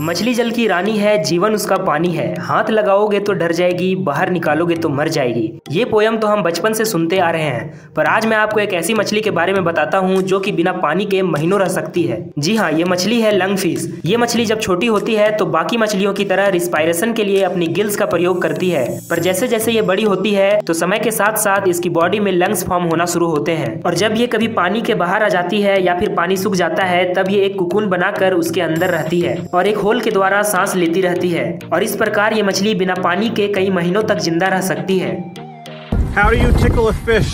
मछली जल की रानी है, जीवन उसका पानी है। हाथ लगाओगे तो डर जाएगी, बाहर निकालोगे तो मर जाएगी। ये पोयम तो हम बचपन से सुनते आ रहे हैं, पर आज मैं आपको एक ऐसी मछली के बारे में बताता हूँ जो कि बिना पानी के महीनों रह सकती है। जी हाँ ये मछली है लंग फ़िश। ये मछली जब छोटी होती है तो बाकी मछलियों की तरह रिस्पायरेशन के लिए अपनी गिल्स का प्रयोग करती है। पर जैसे जैसे ये बड़ी होती है तो समय के साथ साथ इसकी बॉडी में लंग्स फॉर्म होना शुरू होते हैं। और जब ये कभी पानी के बाहर आ जाती है या फिर पानी सूख जाता है, तब ये एक कुकुन बनाकर उसके अंदर रहती है। और एक होल के द्वारा सांस लेती रहती है और इस प्रकार ये मछली बिना पानी के कई महीनों तक ज़िंदा रह सकती है How do you tickle a fish?